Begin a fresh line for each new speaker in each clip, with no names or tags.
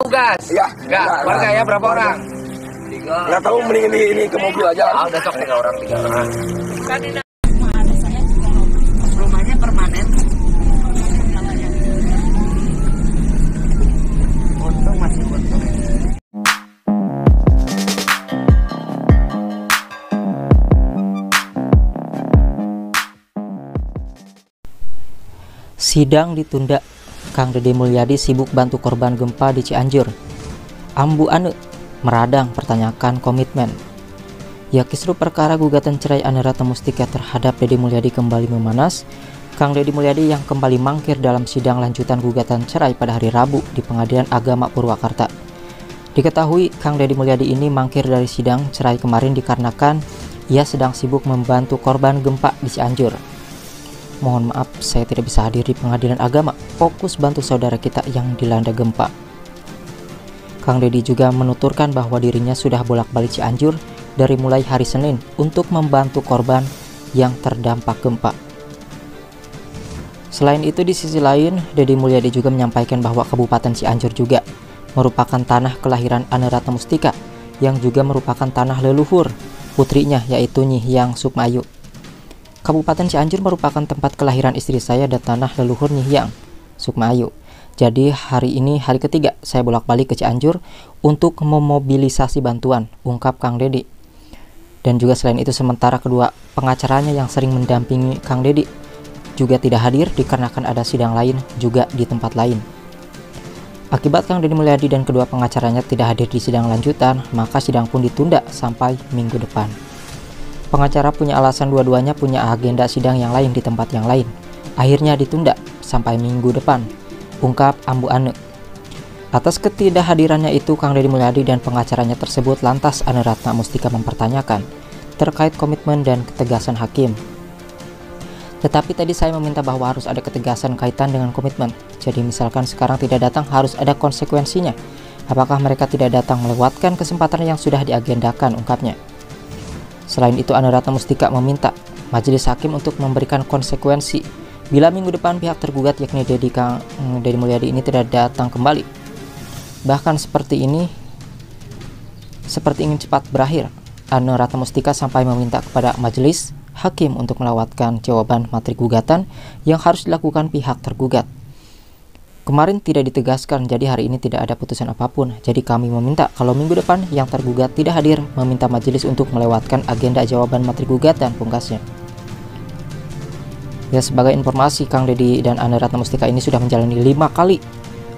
tugas.
Iya.
Enggak, warga ya berapa orang? Tiga.
Nggak tahu mending ini, ini ke mobil aja lah.
Ah, udah sok tiga orang, tiga orang.
rumahnya permanen untung masih untung
Sidang ditunda. Kang Dede Mulyadi sibuk bantu korban gempa di Cianjur. Ambu Ane meradang pertanyakan komitmen. Ya kisru perkara gugatan cerai Ane Ratna Mustika terhadap Dede Mulyadi kembali memanas. Kang Dede Mulyadi yang kembali mangkir dalam sidang lanjutan gugatan cerai pada hari Rabu di Pengadilan Agama Purwakarta. Diketahui Kang Deddy Mulyadi ini mangkir dari sidang cerai kemarin dikarenakan ia sedang sibuk membantu korban gempa di Cianjur. Mohon maaf, saya tidak bisa hadir di pengadilan agama. Fokus bantu saudara kita yang dilanda gempa. Kang Deddy juga menuturkan bahwa dirinya sudah bolak-balik Cianjur dari mulai hari Senin untuk membantu korban yang terdampak gempa. Selain itu di sisi lain, Deddy Mulyadi juga menyampaikan bahwa Kabupaten Cianjur juga merupakan tanah kelahiran Ane Ratna Mustika yang juga merupakan tanah leluhur putrinya yaitu Nyi Hyang Sukmayu. Kabupaten Cianjur merupakan tempat kelahiran istri saya dan tanah leluhur Nyi Hyang Sukmayu. Jadi hari ini hari ketiga saya bolak-balik ke Cianjur untuk memobilisasi bantuan, ungkap Kang Dedi. Dan juga selain itu sementara kedua pengacaranya yang sering mendampingi Kang Dedi juga tidak hadir dikarenakan ada sidang lain juga di tempat lain. Akibat Kang Deddy Mulyadi dan kedua pengacaranya tidak hadir di sidang lanjutan, maka sidang pun ditunda sampai minggu depan. Pengacara punya alasan dua-duanya punya agenda sidang yang lain di tempat yang lain. Akhirnya ditunda sampai minggu depan, ungkap Ambu Ane. Atas ketidakhadirannya itu, Kang Deddy Mulyadi dan pengacaranya tersebut lantas Ane Ratna Mustika mempertanyakan terkait komitmen dan ketegasan hakim tetapi tadi saya meminta bahwa harus ada ketegasan kaitan dengan komitmen. Jadi misalkan sekarang tidak datang harus ada konsekuensinya. Apakah mereka tidak datang melewatkan kesempatan yang sudah diagendakan ungkapnya. Selain itu Anuratna Mustika meminta majelis hakim untuk memberikan konsekuensi bila minggu depan pihak tergugat yakni Dedi Kang Dedi Mulyadi ini tidak datang kembali. Bahkan seperti ini seperti ingin cepat berakhir. Anu Ratna Mustika sampai meminta kepada majelis hakim untuk melewatkan jawaban materi gugatan yang harus dilakukan pihak tergugat. Kemarin tidak ditegaskan, jadi hari ini tidak ada putusan apa pun. Jadi kami meminta kalau minggu depan yang tergugat tidak hadir, meminta majelis untuk melewatkan agenda jawaban materi gugatan pungkasnya. Ya sebagai informasi, Kang Dedi dan Anda Ratna Mustika ini sudah menjalani lima kali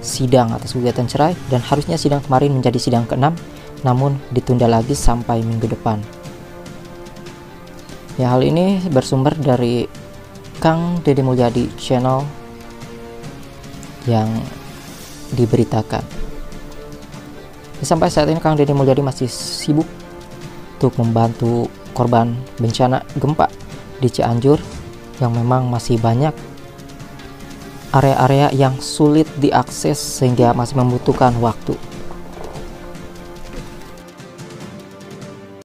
sidang atas gugatan cerai dan harusnya sidang kemarin menjadi sidang keenam, namun ditunda lagi sampai minggu depan. Ya hal ini bersumber dari Kang Deddy Mulyadi channel yang diberitakan. Sampai saat ini Kang Deddy Mulyadi masih sibuk untuk membantu korban bencana gempa di Cianjur yang memang masih banyak area-area yang sulit diakses sehingga masih membutuhkan waktu